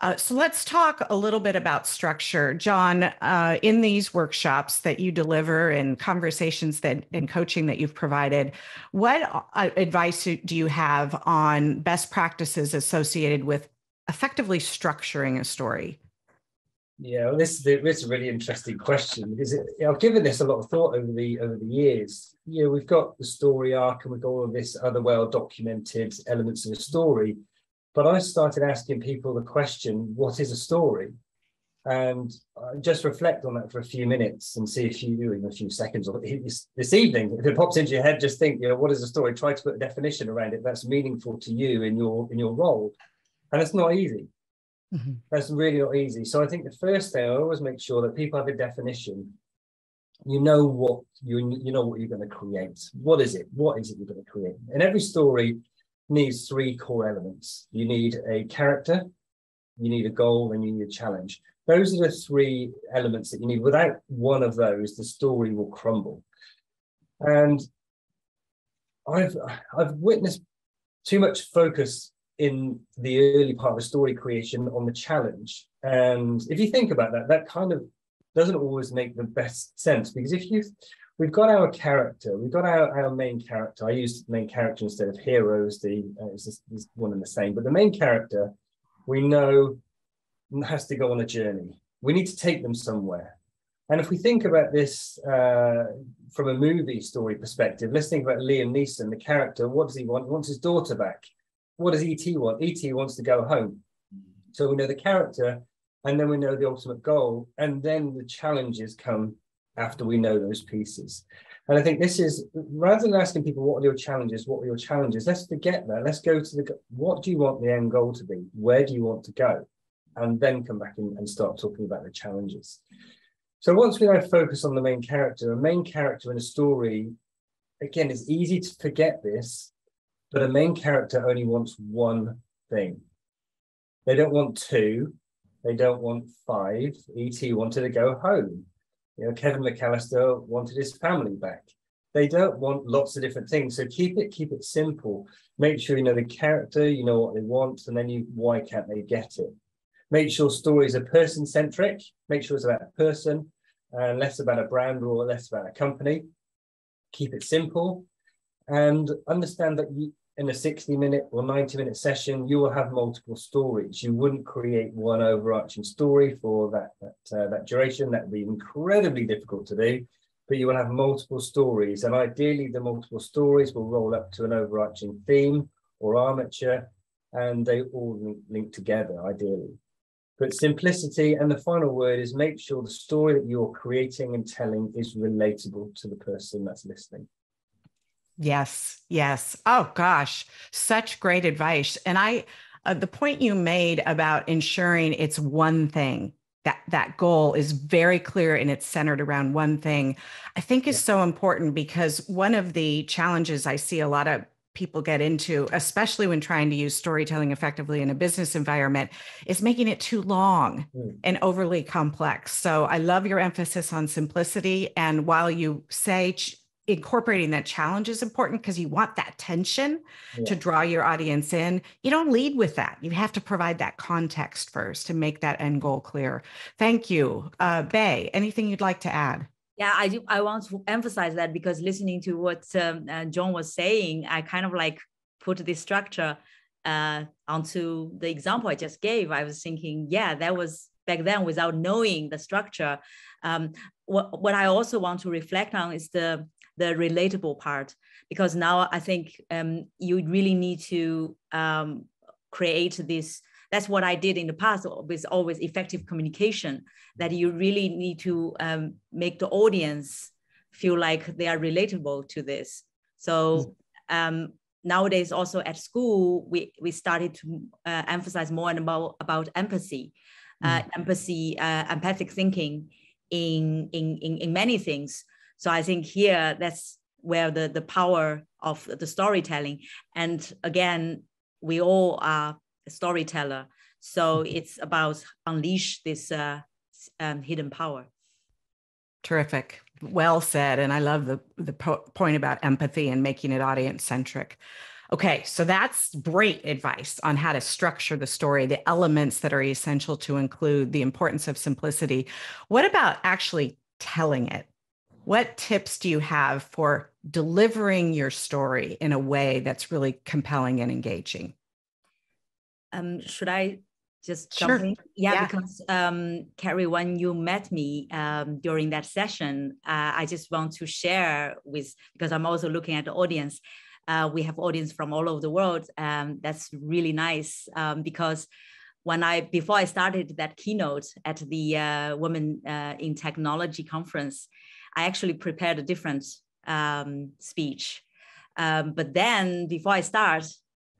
Uh, so let's talk a little bit about structure. Jon, uh, in these workshops that you deliver and conversations that and coaching that you've provided, what uh, advice do you have on best practices associated with effectively structuring a story? Yeah, well, this, is a really interesting question because it, I've given this a lot of thought over the over the years. You know, we've got the story arc and we've got all of this other well documented elements of a story, but I started asking people the question, "What is a story?" And just reflect on that for a few minutes and see if you, do in a few seconds or this, this evening, if it pops into your head, just think, you know, what is a story? Try to put a definition around it that's meaningful to you in your in your role, and it's not easy Mm-hmm. That's really not easy. So I think the first thing I always make sure that people have a definition. You know what you you know what you're going to create. What is it? What is it you're going to create? And every story needs three core elements. You need a character, you need a goal, and you need a challenge. Those are the three elements that you need. Without one of those, the story will crumble. And I've I've witnessed too much focus in the early part of the story creation on the challenge. And if you think about that, that kind of doesn't always make the best sense because if you we've got our character, we've got our, our main character. I used main character instead of heroes. The uh, it's, just, it's one and the same, but the main character we know has to go on a journey. We need to take them somewhere. And if we think about this uh, from a movie story perspective, let's think about Liam Neeson, the character. What does he want? He wants his daughter back what does ET want? ET wants to go home. So we know the character, and then we know the ultimate goal, and then the challenges come after we know those pieces. And I think this is rather than asking people what are your challenges, what are your challenges, let's forget that. Let's go to the what do you want the end goal to be? Where do you want to go? And then come back and, start talking about the challenges. So once we now focus on the main character, a main character in a story, again, it's easy to forget this but a main character only wants one thing. They don't want two. They don't want five. E.T. wanted to go home. You know, Kevin McAllister wanted his family back. They don't want lots of different things. So keep it, keep it simple. Make sure you know the character, you know what they want, and then you why can't they get it? Make sure stories are person centric. Make sure it's about a person, and less about a brand or less about a company. Keep it simple, and understand that you, in a 60 minute or 90 minute session, you will have multiple stories. You wouldn't create one overarching story for that, that, uh, that duration. That would be incredibly difficult to do, but you will have multiple stories. And ideally, the multiple stories will roll up to an overarching theme or armature, and they all link, link together, ideally. But simplicity, and the final word is make sure the story that you're creating and telling is relatable to the person that's listening. Yes, yes. Oh gosh, such great advice. And I, uh, the point you made about ensuring it's one thing that that goal is very clear and it's centered around one thing i think is yeah. so important because one of the challenges i see a lot of people get into especially when trying to use storytelling effectively in a business environment is making it too long mm. and overly complex so i love your emphasis on simplicity and while you say ch- incorporating that challenge is important because you want that tension yeah. to draw your audience in. You don't lead with that. You have to provide that context first to make that end goal clear. Thank you. Uh, Bei, anything you'd like to add? Yeah, I do. I want to emphasize that because listening to what um, uh, Jon was saying, I kind of like put this structure uh, onto the example I just gave. I was thinking, yeah, that was back then without knowing the structure. Um, what, what I also want to reflect on is the the relatable part because now I think um, you really need to um, create this. That's what I did in the past with always effective communication. That you really need to um, make the audience feel like they are relatable to this. So um, nowadays, also at school, we we started to uh, emphasize more and more about empathy, uh, mm. empathy, uh, empathic thinking in, in in in many things so I think here that's where the, the power of the storytelling. And again, we all are a storyteller. So mm-hmm. it's about unleash this uh, um, hidden power. Terrific. Well said. And I love the, the po- point about empathy and making it audience centric. Okay, so that's great advice on how to structure the story, the elements that are essential to include, the importance of simplicity. What about actually telling it? What tips do you have for delivering your story in a way that's really compelling and engaging? Um, should I just sure. Yeah, yeah, because um, Carrie, when you met me um, during that session, uh, I just want to share with because I'm also looking at the audience. Uh, we have audience from all over the world. Um, that's really nice um, because when I before I started that keynote at the uh, Women uh, in Technology conference, I actually prepared a different um, speech. Um, but then before I start,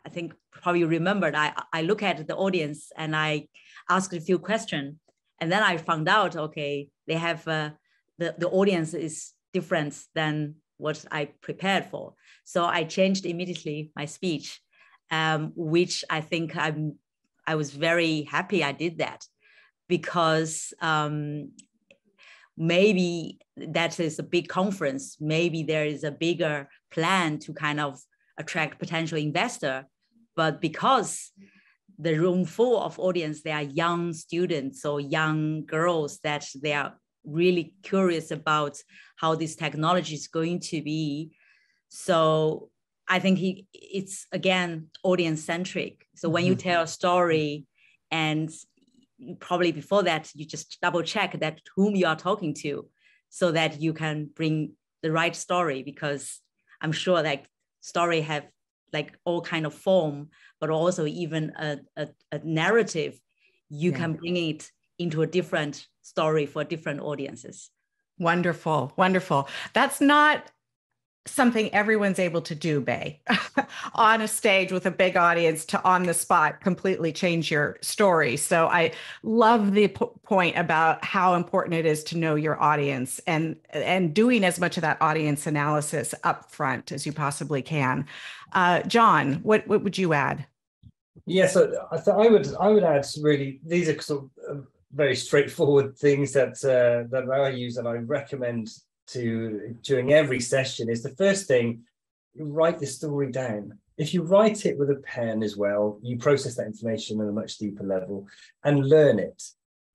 I think probably remembered, I, I look at the audience and I asked a few questions. And then I found out, okay, they have uh, the, the audience is different than what I prepared for. So I changed immediately my speech, um, which I think I'm, I was very happy I did that because um, maybe that is a big conference. Maybe there is a bigger plan to kind of attract potential investor. But because the room full of audience, they are young students or young girls that they are really curious about how this technology is going to be. So I think he, it's again audience centric. So when you mm-hmm. tell a story and probably before that, you just double check that whom you are talking to so that you can bring the right story because I'm sure like story have like all kind of form, but also even a, a, a narrative, you yeah. can bring it into a different story for different audiences. Wonderful, wonderful. That's not something everyone's able to do, Bei on a stage with a big audience to on the spot completely change your story. So I love the p- point about how important it is to know your audience and and doing as much of that audience analysis up front as you possibly can. Uh, Jon, what what would you add? Yes, yeah, so I, th- I would I would add some really these are sort of uh, very straightforward things that uh, that I use and I recommend to during every session is the first thing write the story down. If you write it with a pen as well you process that information on a much deeper level and learn it.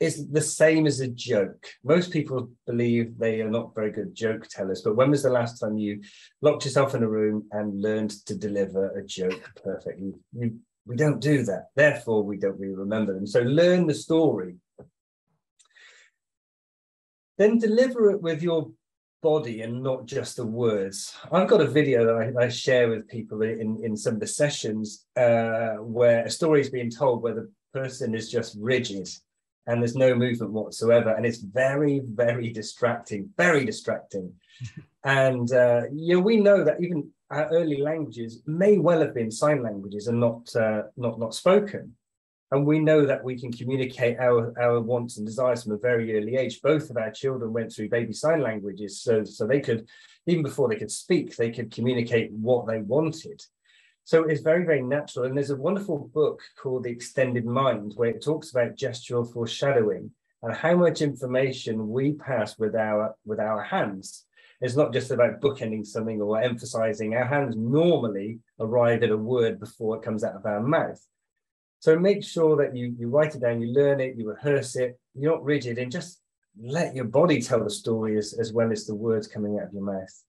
It's the same as a joke. Most people believe they are not very good joke tellers but when was the last time you locked yourself in a room and learned to deliver a joke perfectly? You, we don't do that. Therefore we don't really remember them. So learn the story. Then deliver it with your body and not just the words. I've got a video that I, I share with people in, in some of the sessions uh, where a story is being told where the person is just rigid and there's no movement whatsoever. And it's very, very distracting, very distracting. and, uh, you know, we know that even our early languages may well have been sign languages and not, uh, not, not spoken and we know that we can communicate our, our wants and desires from a very early age. Both of our children went through baby sign languages, so, so they could, even before they could speak, they could communicate what they wanted. So it's very, very natural. And there's a wonderful book called The Extended Mind, where it talks about gestural foreshadowing and how much information we pass with our with our hands. It's not just about bookending something or emphasizing. Our hands normally arrive at a word before it comes out of our mouth. So make sure that you you write it down, you learn it, you rehearse it. You're not rigid, and just let your body tell the story as, as well as the words coming out of your mouth.